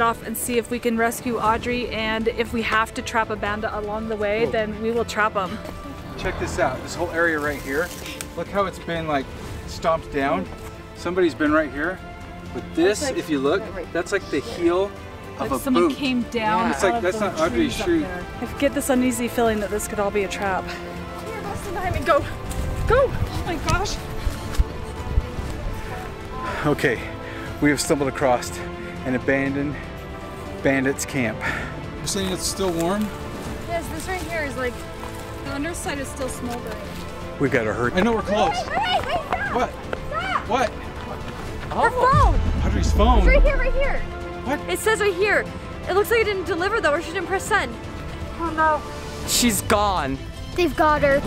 head off and see if we can rescue Audrey and if we have to trap a bandit along the way, Whoa. then we will trap them. Check this out, this whole area right here. Look how it's been like stomped down. Somebody's been right here. But this, like- if you look, that's like the heel of Like a someone boot. came down. Yeah. It's like- that's not Audrey's shoe. I get this uneasy feeling that this could all be a trap. Here, Boston behind me. Go. Go. Oh my gosh. Okay, we have stumbled across an abandoned bandits camp. You're saying it's still warm? Yes, this right here is like. The underside is still smoldering. We've got to hurry. I know we're close. Hey, hey, stop. What? Stop. What? Her phone. Audrey's phone. It's right here, right here. What? It says right here. It looks like it didn't deliver though, or she didn't press send. Oh no. She's gone. They've got her.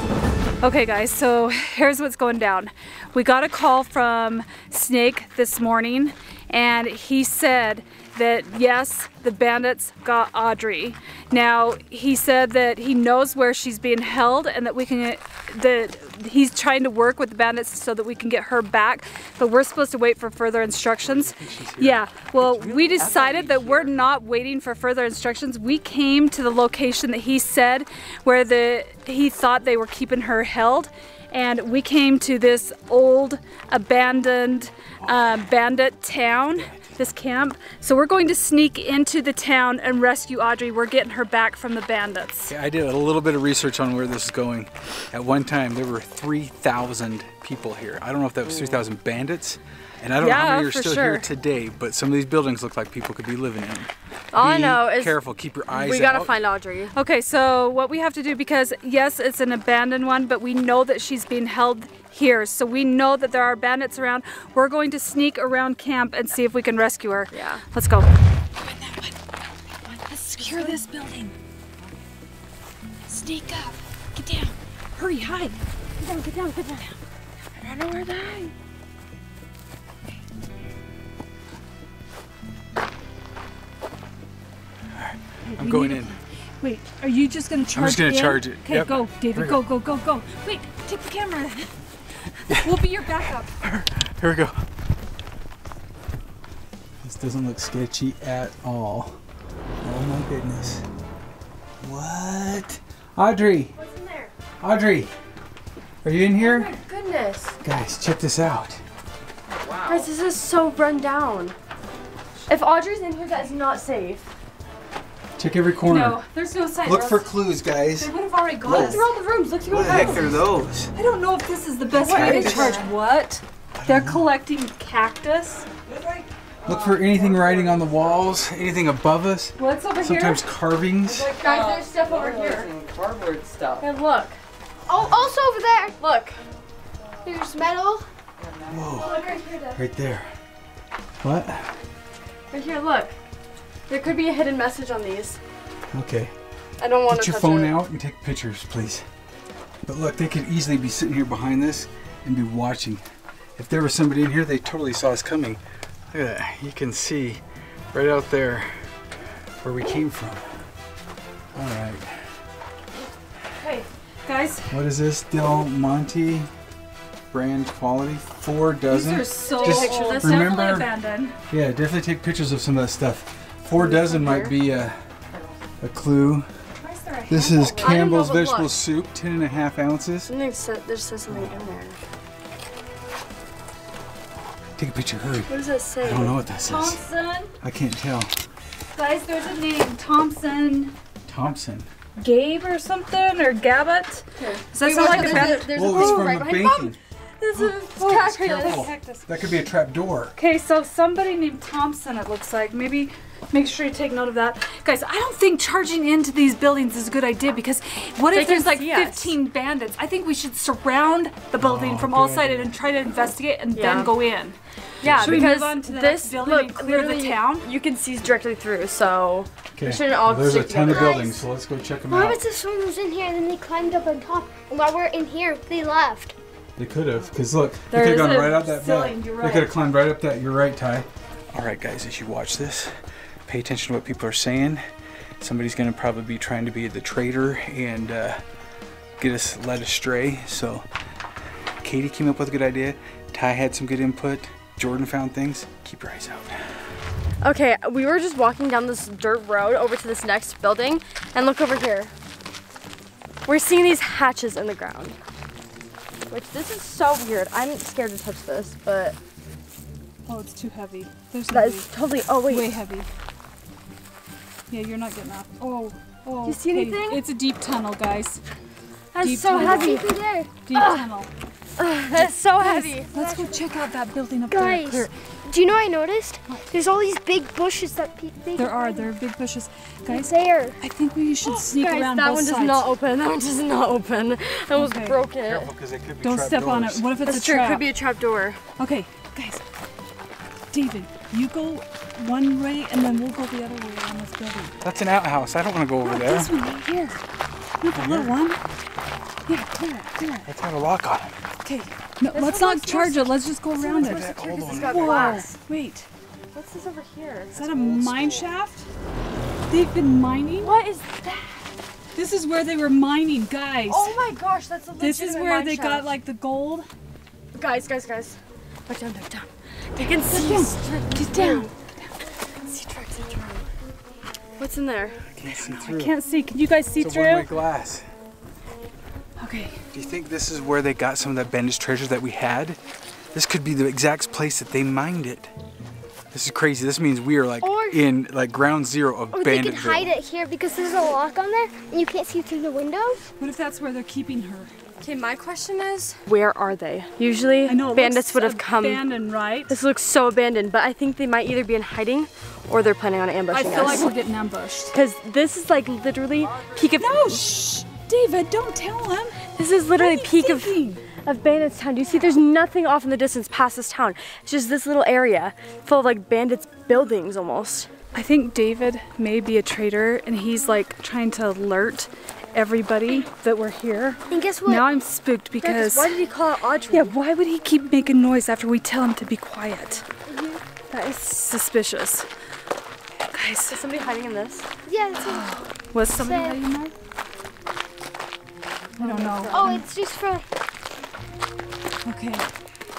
Okay guys, so here's what's going down. We got a call from Snake this morning and he said that yes, the bandits got Audrey. Now, he said that he knows where she's being held and that we can that he's trying to work with the bandits so that we can get her back, but we're supposed to wait for further instructions. Yeah. Well, we decided that we're not waiting for further instructions. We came to the location that he said where the he thought they were keeping her held and we came to this old abandoned uh, bandit town this camp so we're going to sneak into the town and rescue audrey we're getting her back from the bandits Yeah, I did a little bit of research on where this is going. At one time, there were 3,000 people here. I don't know if that was 3,000 bandits, and I don't know how Yeah, many are still sure. here today, but some of these buildings look like people could be living in. All I Be know is careful, keep your eyes we gotta out. find Audrey. okay so what we have to do because yes it's an abandoned one but we know that she's being held here so we know that there are bandits around we're going to sneak around camp and see if we can rescue her Yeah. let's go let's secure this building sneak up get down hurry hide Get down, get down, get down. I don't know where to hide. I'm going in. Wait, are you just gonna charge I'm just gonna in? charge it. Okay, Yep. go, David, Here go, go, go, go. Wait, take the camera. we'll be your backup. Here we go. This doesn't look sketchy at all. Oh my goodness. What? Audrey! What's in there? Audrey! Are you in here? Oh my goodness. Guys, check this out. Guys, this is so run down. If Audrey's in here, that is not safe. Check every corner. No, there's no sign. Look for clues, guys. They would have already got Look. Look us. through all the rooms. Look through all What the the heck are those? I don't know if this is the best What way is to charge what. They're collecting cactus. Look for anything writing on the walls, anything above us. What's over Sometimes here? Sometimes carvings. Guys, there's stuff over here. Cardboard stuff. And look. Oh, also over there. Look. There's metal. Whoa, Look right here, right there. What? Right here, look. There could be a hidden message on these. Okay. I don't want Get to your touch phone it. out and take pictures, please. But look, they could easily be sitting here behind this and be watching. If there was somebody in here, they totally saw us coming. Look at that. You can see right out there where we came from. All right. Hey, guys, What is this? Del Monte brand quality. Four dozen. these dozen. are so Take a picture of old. Definitely Remember- abandoned. Yeah, definitely take pictures of some of that stuff. Four dozen might be a, a clue. Why is there a This is Campbell's but look. vegetable soup, 10 and a half ounces. Something said, there says something in there. Take a picture, hurry. What does that say? I don't know what that says. Thompson. I can't tell. Guys, there's a name. Thompson. Thompson. Gabe or something or Gabbett. Does that Wait, sound like out, a there's band? a, there's a it's from right a behind banking. Mom, This oh, is Oh, cactus. Cactus. That could be a trap door. Okay, so somebody named Thompson, it looks like. Maybe make sure you take note of that. Guys, I don't think charging into these buildings is a good idea because what They if there's like see us. 15 bandits? I think we should surround the building Oh, from all sides and try to investigate and Yeah. then go in. Yeah, Should we because move on to the this next building look and clear the town? You can see directly through, so Okay. shouldn't all there's a ton of buildings, so let's go check them What out. if someone was in here and then they climbed up on top? And while we're in here, they left. They could have, because look, There they could have gone right up that ceiling, bed. you're They could have climbed right up that. You're right, Ty. All right, guys, as you watch this, pay attention to what people are saying. Somebody's going to probably be trying to be the traitor and uh, get us led astray. So, Katie came up with a good idea. Ty had some good input. Jordan found things. Keep your eyes out. Okay, we were just walking down this dirt road over to this next building, and look over here. We're seeing these hatches in the ground. Which this is so weird. I'm scared to touch this, but Oh, it's too heavy. There's no that way. is totally. Oh wait, way heavy. Yeah, you're not getting up. Oh, oh. Do You see okay. anything? It's a deep tunnel, guys. that's deep so tunnel. heavy. Through there. Deep tunnel. That's so heavy. Let's go check out that building up Guys, there. do you know what I noticed? There's all these big bushes that pe- they There are. hide There are big bushes. Guys, There. I think we should oh, sneak Guys, around that both one does sides. not open. That one does not open. I almost Okay. broke it. Careful, because it could be Don't trap step on it. What if it's That's a true. It could be a trap door. Okay, guys. David, you go one way and then we'll go the other way around this building. That's an outhouse. I don't want to go over there. This one right here. Not the little one. Yeah, clear it, clear it. Let's have a lock on it. Okay. No, let's not charge it. Let's just go around it. That old one. got Whoa. glass. Wait. What's this over here? Is that a mine shaft? They've been mining? What is that? This is where they were mining, guys. Oh my gosh, that's a this is where mine they shaft. got like the gold. Guys, guys, guys. Look down, look down. They can see us. Get down. See tracks in through. What's in there? Can't see through. Can't see. Can you guys see It's a one-way glass. Okay. Do you think this is where they got some of that bandits' treasure that we had? This could be the exact place that they mined it. This is crazy. This means we are like Or- in like ground zero of Or they could hide it here because there's a lock on there and you can't see through the window. What if that's where they're keeping her? Okay, my question is, where are they? Usually, I know bandits would have come. abandoned, right? This looks so abandoned, but I think they might either be in hiding or they're planning on ambushing us. I ambushing feel like we're getting ambushed. Because this is like literally peak of. No, shh, David, don't tell him. This is literally What are peak of thinking? of Bandits Town. Do you see? There's nothing off in the distance past this town. It's just this little area full of like bandits buildings almost. I think David may be a traitor, and he's like trying to alert everybody that we're here. And guess what? Now I'm spooked because. Why did he call it Audrey? Yeah, why would he keep making noise after we tell him to be quiet? Mm-hmm. That is suspicious. Guys, Is somebody hiding in this? yeah, that's it. was somebody Say- hiding there? I don't know. Oh, it's just for. Okay.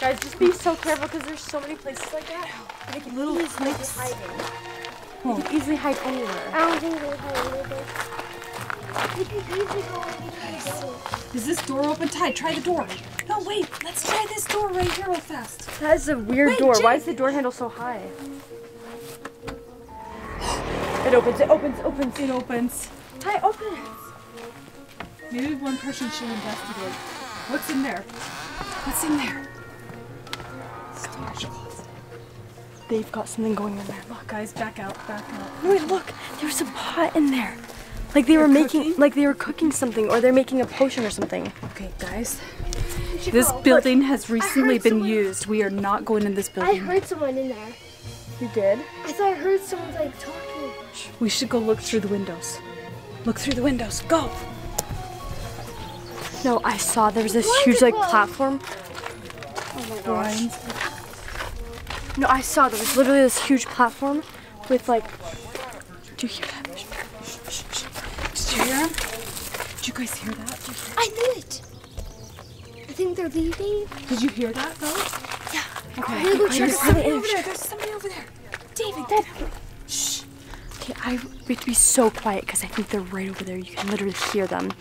Guys, just be so careful because there's so many places like that. They can Little easily clips. just hide. They can easily hide anywhere. I don't think they hide either. You could easily go in these windows. Is this door open? Ty, try the door. No, wait. Let's try this door right here real fast. That is a weird Wait, door. Why is the door handle so high? It opens, it opens, it opens. It opens. Hi, open it. Maybe one person should investigate. What's in there? What's in there? Storage closet. They've got something going in there. Look, guys, back out, back out. Wait, look, there's a pot in there. Like they were They're making, cooking? like they were cooking something, or they're making a potion or something. Okay, guys. This building has recently been someone- used. We are not going in this building. I heard someone in there. You did? I thought I heard someone like talking. We should go look through the windows. Look through the windows. Go. No, I saw there was this Why huge is it like closed? platform. Oh Blinds. No, I saw there was literally this huge platform with like. Do you hear that? Did you hear 'em? Did you guys hear that? Did you, I knew it. I think they're leaving. did you hear that though? Yeah. Okay. I'm go check There's somebody over there. There's somebody over there. David, oh. David. Okay, I we have to be so quiet because I think they're right over there. You can literally hear them.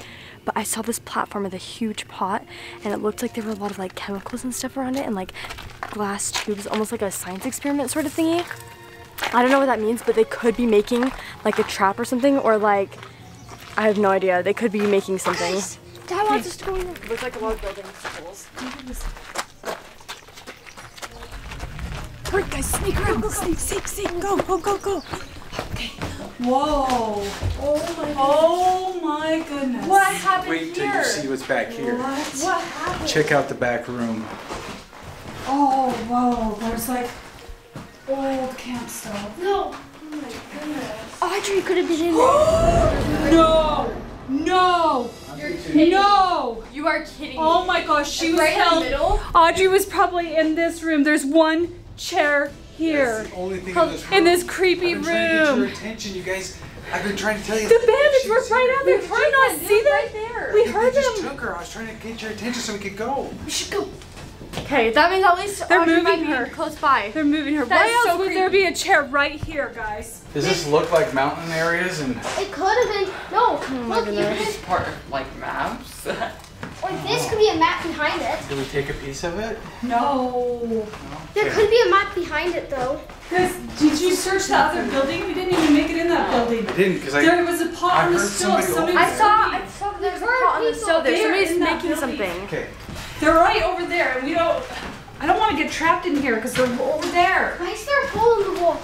But I saw this platform with a huge pot, and it looked like there were a lot of like chemicals and stuff around it, and like glass tubes, almost like a science experiment sort of thingy. I don't know what that means, but they could be making like a trap or something, or like I have no idea. They could be making something. Guys, Dad wants us to go in there. Looks like a lot of buildings. Hurry, guys, sneak around. Sneak, sneak, sneak. Go, go, go, go. Okay. Whoa. Oh my. Oh my goodness. What happened Wait till you see what's back here. What happened? Check out the back room. Oh, whoa. There's like old camp stuff. No. Oh, Audrey could have been in there. No. No. No. You are kidding Oh my gosh, she was Right in the middle? Audrey was probably in this room. There's one chair here. the only thing In this creepy I've been trying to get your room. attention, you guys. I've been trying to tell you. The bandits were was right here. out there. Did you not see them? Right there. We They heard just them. took her. I was trying to get your attention so we could go. We should go. Okay, that means at least They're Audrey might moving be her. close by. They're moving her. That Why else so would there be a chair right here, guys? Does this look like mountain areas and It could have been. No, oh look, you It's could, part of like maps. like this oh. could be a map behind it. did we take a piece of it? No. There could be a map behind it though. Guys, did you search the other building? We didn't even make it in that building. I didn't because I There was a pot I on the stove. somebody Somebody I saw. I saw there's a pot on the stove there. there Somebody's making building. something. Okay. They're right over there, and we don't. I don't want to get trapped in here because they're over there. Why is there a hole in the wall?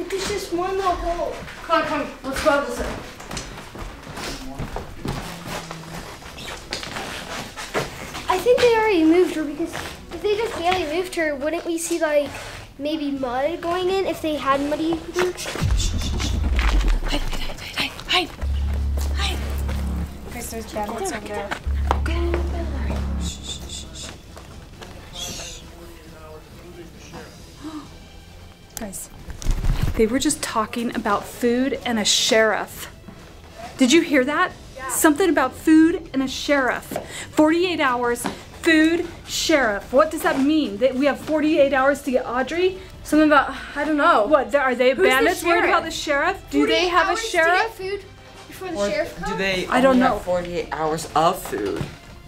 Like there's just one little hole. Come on, come. on. Let's go out this way. I think they already moved her because if they just barely moved her, wouldn't we see like maybe mud going in if they had muddy boots? Hide, hide, hide, hide, hide. Guys, there's bandits over there. They were just talking about food and a sheriff. Did you hear that? Something about food and a sheriff. 48 hours, food, sheriff. What does that mean? That we have 48 hours to get Audrey? Something about, I don't know. What, are they the bandits worried about the sheriff? Do they 48 have a hours to get sheriff? food before the Or sheriff comes? do they I don't know. 48 hours of food?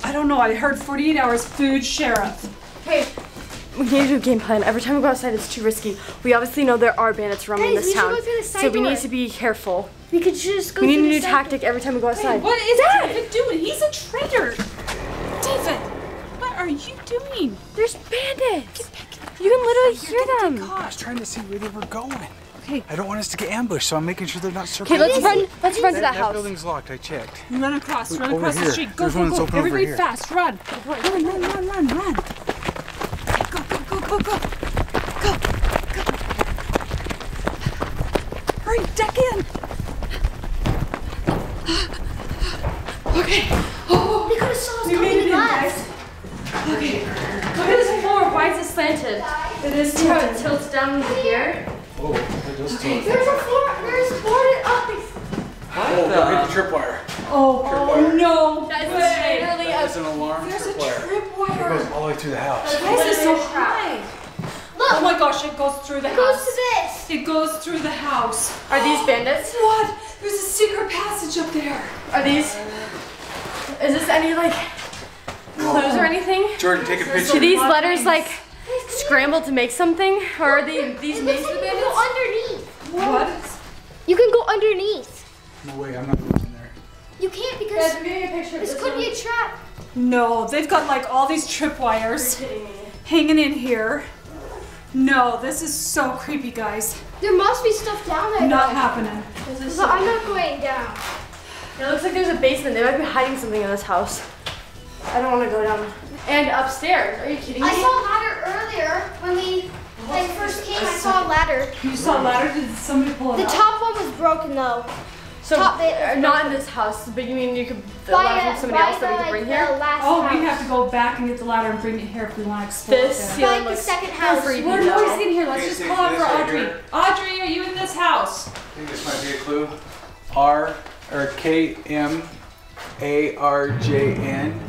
I don't know. I heard 48 hours food sheriff. Hey, we need to do a game plan. Every time we go outside, it's too risky. We obviously know there are bandits roaming Guys, this we should town, go through the side so we door. need to be careful. We could just go We need a new side tactic every time we go outside. What is David doing? He's a traitor. David, what are you doing? There's bandits. You can literally hear them. I was trying to see where they were going. Okay. I don't want us to get ambushed, so I'm making sure they're not Okay, circling. let's run. Let's run to That, that that building's locked. I checked. Run across. Run Over across the here. street. Go, There's go, one that's go. open over Everybody here. fast. Run. Run, run, run, run, run, run. Go, go, go, go. Hurry, deck in. Okay. Oh, oh They could have saw us we coming made in, guys. Okay. Look at this floor. Why is it slanted? It is See how oh, it tilts down into here? Oh, that does tilt. There's a floor. There's boarded up. Oh, go hit the tripwire. Oh, oh no. That is way. literally That is a. an alarm There's a tripwire. It tripwire. Goes all the way through the house. Why is it so high? Look! Oh my gosh, it goes through the it goes house. to this. It goes through the house. Are these bandits? What? There's a secret passage up there. Are these? Is this any like clues or anything? Jordan, take a Do picture. these letters like scramble to make something, or are they these It names looks like the you can bandits? go underneath. What? You can go underneath. No way, I'm not going in there. You can't because I'm getting a picture this this could one. be a trap. No, they've got like all these tripwires hanging in here. No, this is so creepy, guys. There must be stuff down there. Not though. happening. But I'm not going down. It looks like there's a basement. They might be hiding something in this house. I don't want to go down. And upstairs. Are you kidding me? I saw a ladder earlier when we when first came. I saw a ladder. You saw a ladder? Did somebody pull it The up? top one was broken though. So top bit is not in this house, but you mean you could the By ladder from somebody by else that we the, could bring like, here? the last Oh, we have to go back and get the ladder and bring it here if we want to explore This it. ceiling By the second house. creepy We're though. nobody's in here. Let's just call out for Audrey. Audrey, are you in this house? I think this might be a clue. R or K M A R J N.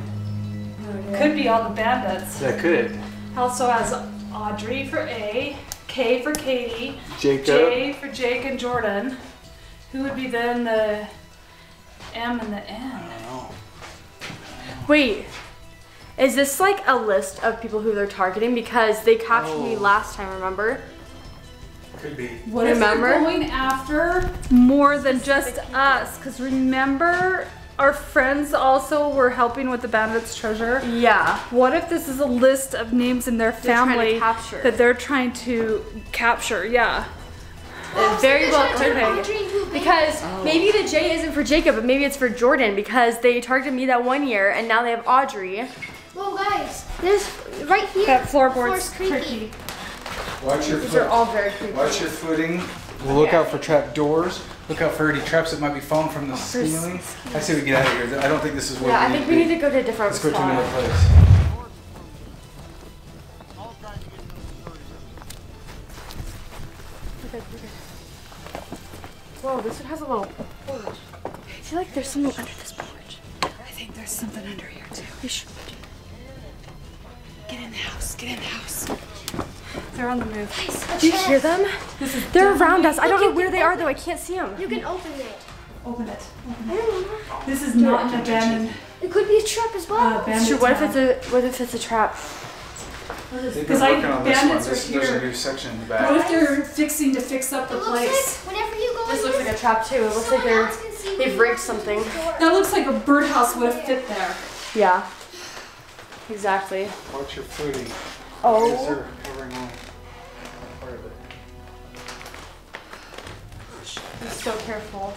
Could be all the bandits. That could. Also has Audrey for A, K for Katie, Jacob. J for Jake and Jordan. Who would be then the M and the N? I don't know. Wait. Is this like a list of people who they're targeting? Because they captured me Oh. last time, remember? Could be. What if Remember? they're going after more than just us? Because remember, our friends also were helping with the bandits' treasure. Yeah. What if this is a list of names in their They're trying to family capture. that they're trying to capture? Yeah. Uh, oh, it very well trying could to turn be. Audrey into a baby. Because oh. maybe the J isn't for Jacob, but maybe it's for Jordan because they targeted me that one year and now they have Audrey. well, guys, there's right here. That floorboard's floor's creaky. tricky. Watch your footing. These are all very creepy. Watch your footing. We'll look out for trap doors. Look out for any traps that might be falling from the ceiling. I say we get out of here. I don't think this is where Yeah, I we think we to need to go to a different place. Let's go to another place. Whoa, this one has a little porch. I feel like there's something under this porch. I think there's something under here too. We should. Get in the house. Get in the house. They're on the move. Do you hear them? They're around us. I don't know where they are though. I can't see them. You can open it. Open it. I don't. This is not an abandoned. It could be a trap as well. Uh, bandit Sure. What if it's a what if it's a trap? They've been 'Cause I- working this one. bandits are This, there's a here. new section in the What back. if they're fixing to fix up it the looks place? like whenever you go This looks like a trap too. It looks like they're else can see they've rigged something. open the door. That looks like a birdhouse would have fit there. Yeah. Exactly. Watch your footing. Oh. Because they're covering all part of it. Be so careful.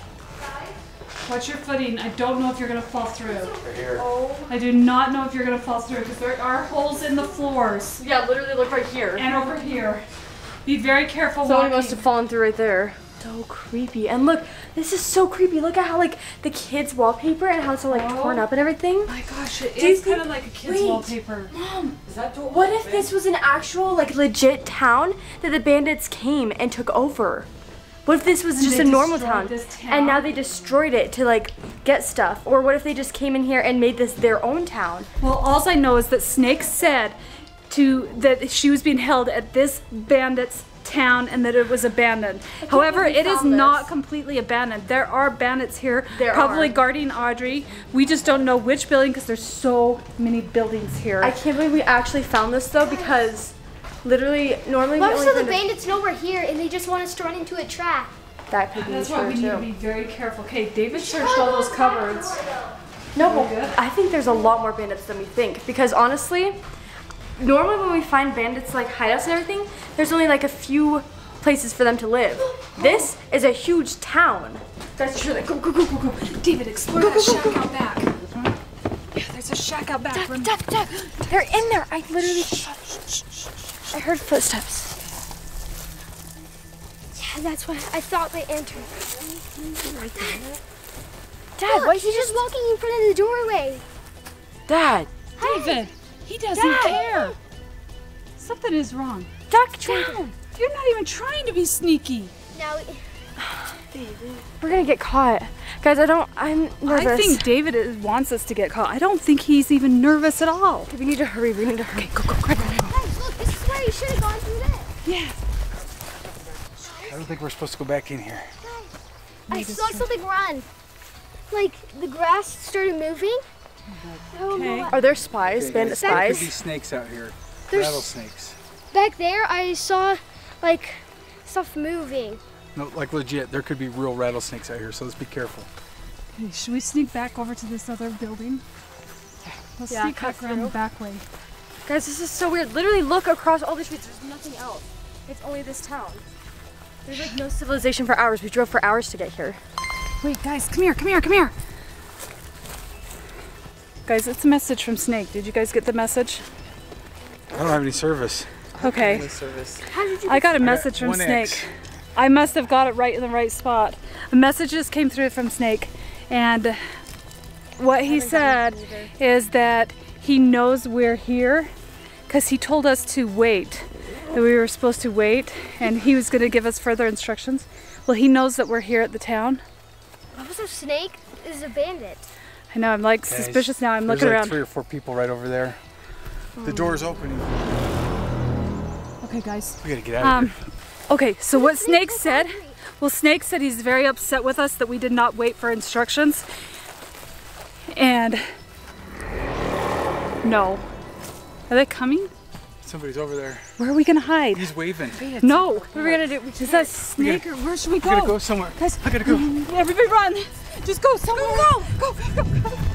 Watch your footing. I don't know if you're gonna fall through. Right here. Oh. I do not know if you're gonna fall through because there are holes in the floors Yeah, literally look right here. and over here. Be very careful Someone walking. must have fallen through right there. So creepy. And look, this is so creepy. Look at how like the kids' wallpaper and how it's all like Oh. torn up and everything. My gosh, it Do you is kind of like a kid's wait. wallpaper. Is that door What if open? this was an actual like legit town that the bandits came and took over? What if this was just a normal town, this town? and now they destroyed it to like get stuff? Or what if they just came in here and made this their own town? Well, all I know is that Snake said to that she was being held at this bandit's town and that it was abandoned. However, it is found not completely abandoned. There are bandits here, There probably are. guarding Audrey. We just don't know which building because there's so many buildings here. I can't believe we actually found this though because literally normally What we if only so the bandits know we're here and they just want us to run into a trap? that could be That's true why we need to be very careful. Okay, David searched all those cupboards. No, Are we good? I think there's a lot more bandits than we think because honestly, normally when we find bandits like hideouts and everything, there's only like a few places for them to live. This is a huge town. Guys, sure, go, go, go, go, go. David, explore that shack out back. Yeah, there's a shack out back. Run. Duck, duck. They're in there. I literally. I heard footsteps. Yeah, that's why I thought they entered. Dad, Look, why he's just walking in front of the doorway. Dad, David, he doesn't Dad. care. Something is wrong. duck Down. You're not even trying to be sneaky. Now, We're gonna get caught, guys. I don't. I'm nervous. I think David is, wants us to get caught. I don't think he's even nervous at all. we need to hurry. We need to hurry. Okay, Go, go, grab him. guys, look, this is where you should have gone through this. Yeah. I don't think we're supposed to go back in here. I saw something run. Like the grass started moving. I don't know Okay. Are there spies? Okay, bandit guys, There could be spies? snakes out here. There's- Rattlesnakes. Back there, I saw like stuff moving. No, like legit. There could be real rattlesnakes out here, so let's be careful. Okay, should we sneak back over to this other building? Let's Yeah, sneak cut back around the back way. Guys, this is so weird. Literally, look across all the streets. There's nothing else. It's only this town. There's like no civilization for hours. We drove for hours to get here. Wait, guys, come here, come here, come here. Guys, it's a message from Snake. Did you guys get the message? I don't have any service. Okay. service. How did you? I got a got message from Snake. X. I must have got it right in the right spot. A message just came through from Snake, and what he said is that he knows we're here because he told us to wait, that we were supposed to wait, and he was going to give us further instructions. Well, he knows that we're here at the town. Officer Snake is a bandit. I know, I'm like Guys, suspicious now. I'm There's looking like around. three or four people right over there. The door's opening. Okay, guys. We gotta get out of Um, here. okay, so what Snake said, well, Snake said he's very upset with us that we did not wait for instructions. And no. Are they coming? Somebody's over there. Where are we gonna hide? He's waving. No. What are we gonna do? We Is that Snake or where should we go? We gotta go? go somewhere. Guys, I gotta go. Everybody run! Just go somewhere. Go, go, go, go.